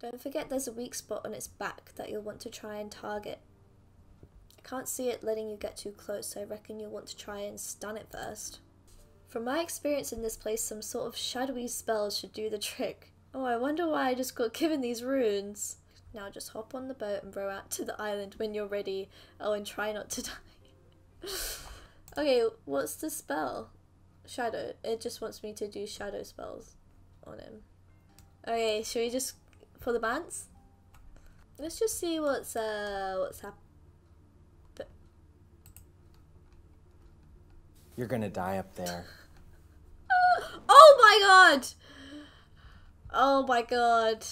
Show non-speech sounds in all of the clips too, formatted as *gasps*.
Don't forget there's a weak spot on its back that you'll want to try and target. I can't see it letting you get too close, so I reckon you'll want to try and stun it first. From my experience in this place, some sort of shadowy spells should do the trick. Oh, I wonder why I just got given these runes. Now just hop on the boat and row out to the island when you're ready. Oh, and try not to *laughs* die. okay, what's the spell? Shadow. It just wants me to do shadow spells on him. Okay, should we just for the bands? Let's just see what's uh what's happening. You're gonna die up there. *laughs* oh my god! Oh my god.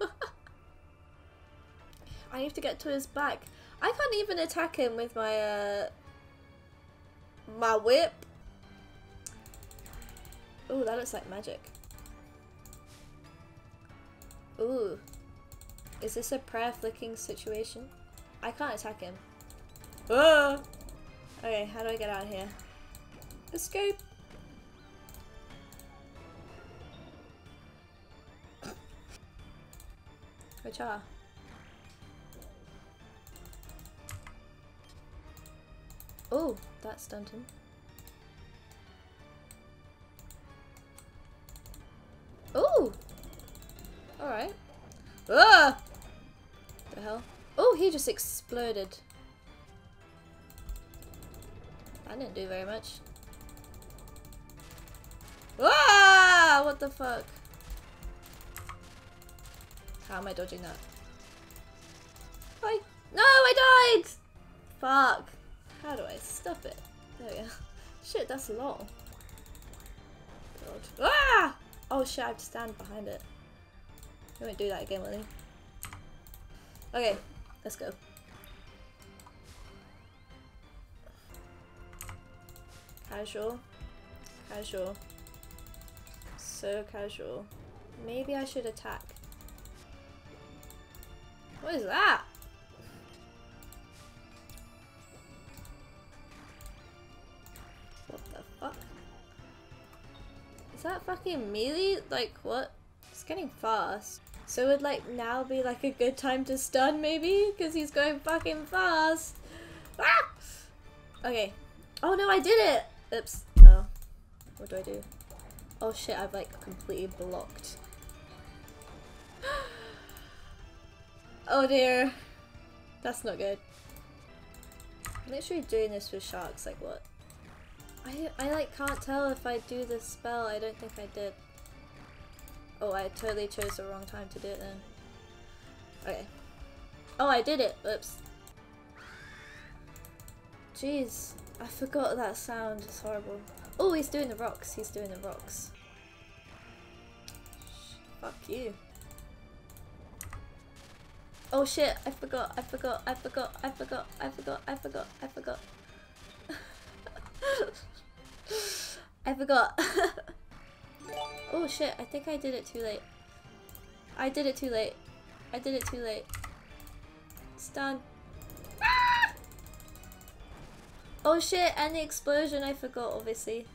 *laughs* I have to get to his back. I can't even attack him with my uh my whip. Ooh, that looks like magic. Ooh. Is this a prayer flicking situation? I can't attack him. Oh! Okay, how do I get out of here? Escape! Gacha. Oh, that stunned Ah! The hell? Oh, he just exploded. That didn't do very much. Ah! What the fuck? How am I dodging that? I no, I died. Fuck. How do I stop it? There we go. *laughs* Shit, that's long. God. Ah! Oh shit, I have to stand behind it. He won't do that again, will he? Okay, let's go. Casual. Casual. So casual. Maybe I should attack. What is that? What the fuck? Is that fucking melee? Like, what? It's getting fast. So would like now be like a good time to stun maybe? Because he's going fucking fast. Ah! Okay. Oh no, I did it! Oops. Oh. What do I do? Oh shit, I've like completely blocked. *gasps* oh dear. That's not good. I'm literally doing this with sharks, like what? I, I like can't tell if I do this spell, I don't think I did. Oh, I totally chose the wrong time to do it then. Okay. Oh, I did it! Oops. Jeez, I forgot that sound, it's horrible. Oh, he's doing the rocks, he's doing the rocks. Fuck you. Oh shit, I forgot, I forgot, I forgot, I forgot, I forgot, I forgot, I forgot. *laughs* I forgot. *laughs* oh shit, I think I did it too late. I did it too late. I did it too late. Stun. Ah! Oh shit, and the explosion I forgot obviously.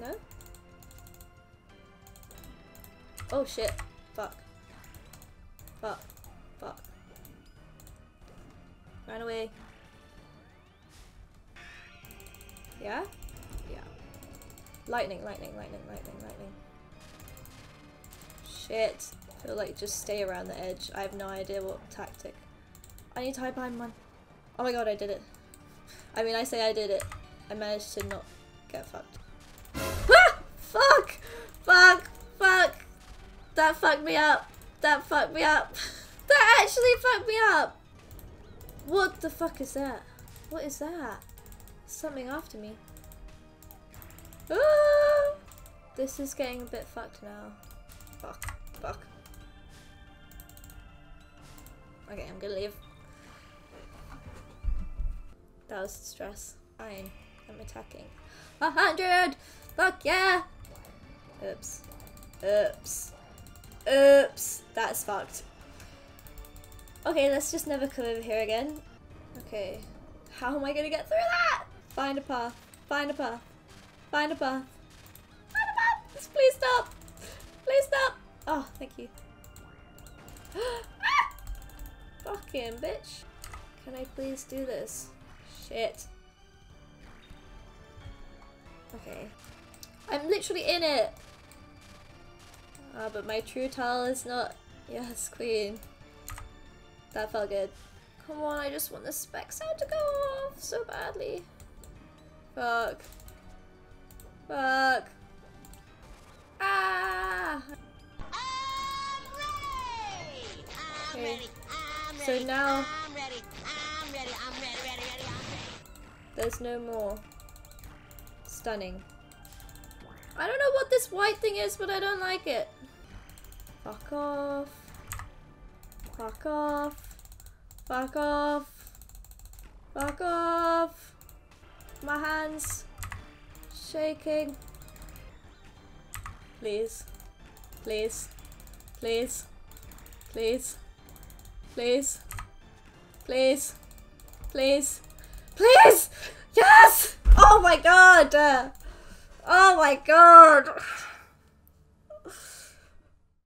No? Oh shit. Fuck. Fuck. Fuck. Run away. Yeah? Yeah. Lightning, lightning, lightning, lightning, lightning. Shit. Feel like just stay around the edge. I have no idea what tactic. I need to hide behind one. Oh my god, I did it. I mean, I say I did it. I managed to not get fucked. *laughs* Ah! Fuck! Fuck! Fuck! That fucked me up. That fucked me up. *laughs* that actually fucked me up. What the fuck is that? What is that? Something after me. Ah! *gasps* This is getting a bit fucked now. Fuck. Fuck. Okay, I'm gonna leave. That was stress. Fine. I'm attacking. A hundred! Fuck yeah! Oops. Oops. Oops. That's fucked. Okay, let's just never come over here again. Okay. How am I gonna get through that? Find a path. Find a path. Find a path. Find a Oh, thank you. *gasps* Fucking bitch. Can I please do this? Shit. Okay. I'm literally in it! Ah, but my true tile is not... Yes, queen. That felt good. Come on, I just want the spec sound to go off so badly. Fuck. Fuck. Ah! So now there's no more stunning. I don't know what this white thing is, but I don't like it. Fuck off. Fuck off. Fuck off. Fuck off. My hands shaking. Please. Please. Please. Please. Please. Please. Please. Please! Yes! Oh my god! oh my god!